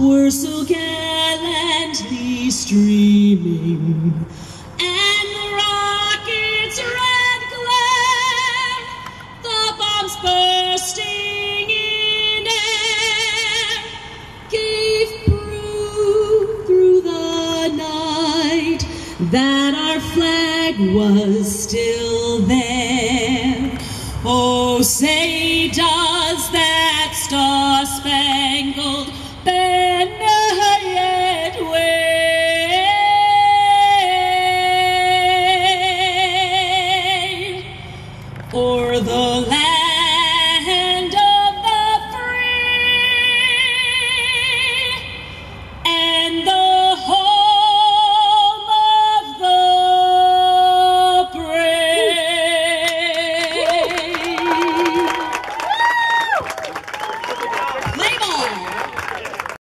were so gallantly streaming and the rocket's red glare the bombs bursting in air gave proof through the night that our flag was still there. Oh, say does that star spangled